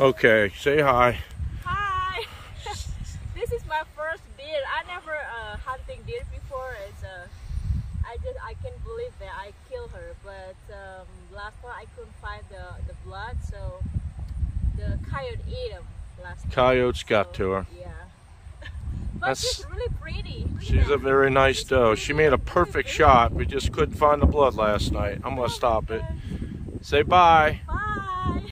Okay, say hi. Hi. this is my first deer. I never uh, hunting deer before. It's uh, I just I can't believe that I killed her. But um, last one I couldn't find the the blood, so the coyote ate him last. time. Coyotes got So, to her. Yeah. but That's- she's really pretty. Look She's a very nice She's doe. pretty, She made a perfect shot. We just couldn't find the blood last night. I'm gonna oh, stop it. Say bye. Bye.